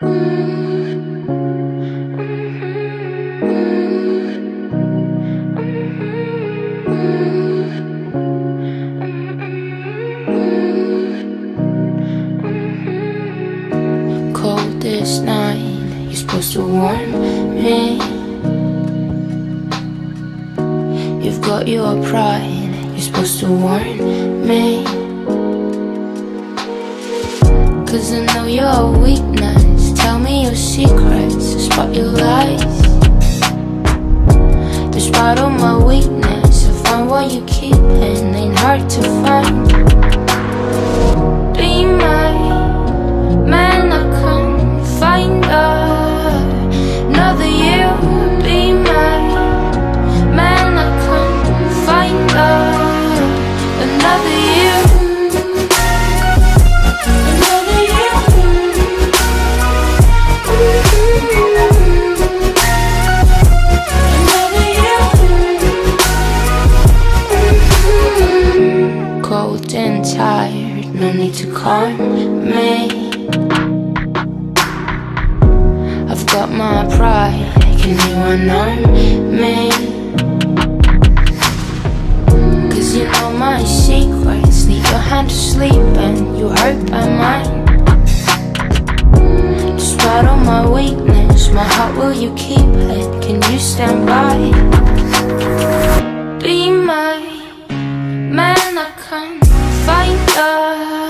Coldest night, you're supposed to warn me. You've got your pride, you're supposed to warn me. Cause I know your weakness. What you keeping ain't hard to find. And tired, no need to calm me. I've got my pride, can anyone harm me? Cause you know my secrets, leave your hand to sleep and you hurt by mine. Despite all my weakness, my heart will you keep it? Can you stand by? Be my man, I can't find love